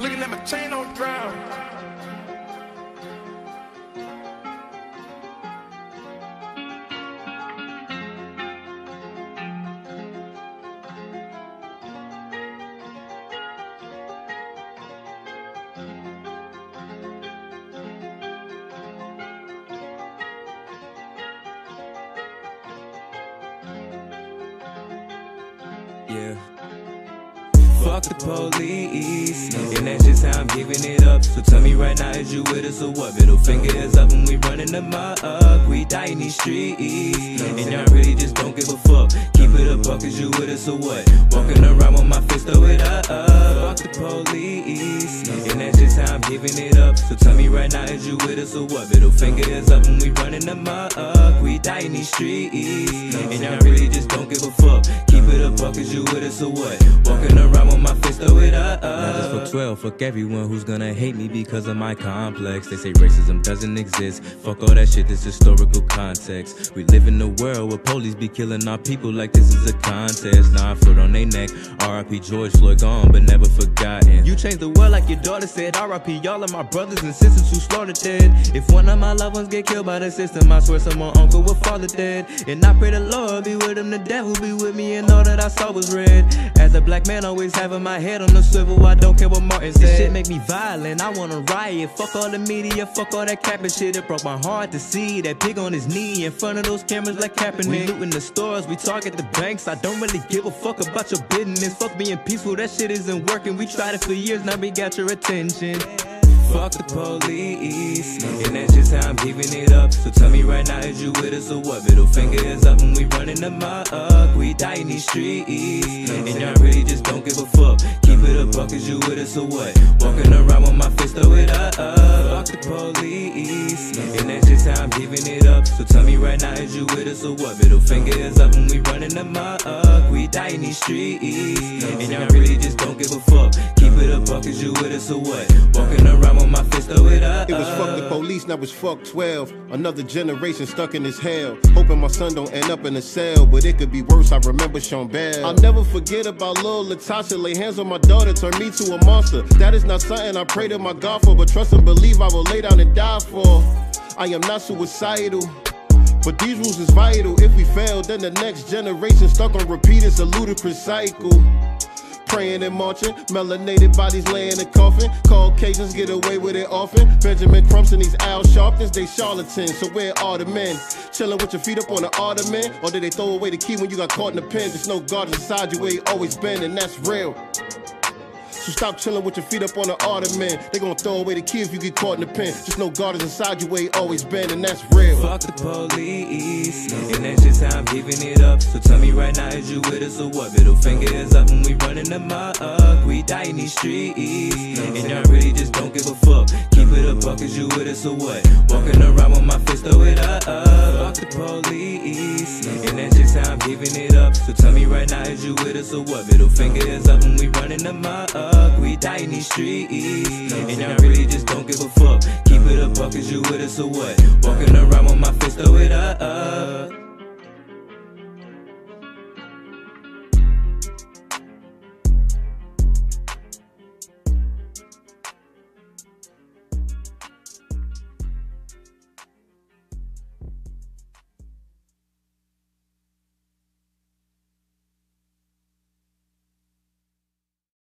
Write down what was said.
Looking at my chain on drown. Yeah. Fuck the police, and that's just how I'm giving it up. So tell me right now, is you with us or what? Middle finger is up and we running them up. We die in these streets, and y'all really just don't give a fuck. Keep it up, buck, is you with us or what? Walking around with my fist throw it up. Fuck the police, and that's just how I'm giving it up. So tell me right now, is you with us or what? Middle finger is up and we running them up. We die in these streets, and y'all really just don't give a fuck. Keep it up, buck, is you with us or what? Walking around with my throw it up. Now just for 12, fuck everyone who's gonna hate me because of my complex. They say racism doesn't exist. Fuck all that shit, this historical context. We live in a world where police be killing our people like this is a contest. Nine foot on their neck. R.I.P. George Floyd gone, but never forgotten. You changed the world like your daughter said. R.I.P. Y'all are my brothers and sisters who slaughtered dead. If one of my loved ones get killed by the system, I swear someone uncle will father dead. And I pray the Lord be with him, the devil be with me, and all that I saw was red. As a black man, always having my head on the swivel. I don't care what Martin said. This shit make me violent. I wanna riot. Fuck all the media, fuck all that capping shit. It broke my heart to see that pig on his knee in front of those cameras like Kaepernick. We looting the stores, we target the banks. I don't really give a fuck about your business. Fuck being peaceful, that shit isn't working. We tried it for years, now we got your attention. Fuck the police, and that's just how I'm giving it up. So tell me right now, is you with us or what? Middle finger is up when we running the up. We die in these streets, and y'all really just don't give a fuck. Keep it a buck, is you with us or what? Walking around with my fist throw it up. Fuck the police, and that's just how I'm giving it up. So tell me right now, is you with us or what? Middle finger is up when we running the up. We die in these streets, and y'all really just don't give a fuck. Keep it a buck, is you with us or what? Walking throw it up. It was fuck the police, now it's fuck 12. Another generation stuck in this hell. Hoping my son don't end up in a cell, but it could be worse. I remember Sean Bell. I'll never forget about little Latasha. Lay hands on my daughter, turn me to a monster. That is not something I pray to my God for, but trust and believe I will lay down and die for. I am not suicidal. But these rules is vital. If we fail, then the next generation stuck on repeat. It's a ludicrous cycle. Praying and marching, melanated bodies laying in a coffin. Caucasians get away with it often. Benjamin Crumps and these Al Sharptons, they charlatans. So where are the men? Chilling with your feet up on the ottoman? Or did they throw away the key when you got caught in the pen? There's no guard inside you where you always been, and that's real. So stop chilling with your feet up on the ottoman. They gonna throw away the key if you get caught in the pen. Just know God is inside you where you always been, and that's real. Fuck the police, and that's just how I'm giving it up. So tell me right now, is you with us or what? Middle finger is up when we running them up. We die in these streets, and y'all really just don't give a fuck. Keep it a buck, is you with us or what? Walking around with my fist throw it up. Fuck the police, and that's just how I'm giving it up. So tell me right now, is you with us or what? Middle finger is up when we running them up. Die in these streets, and y'all really just don't give a fuck. Keep it a buck, is you with us or what? Walking around with my fist throw it.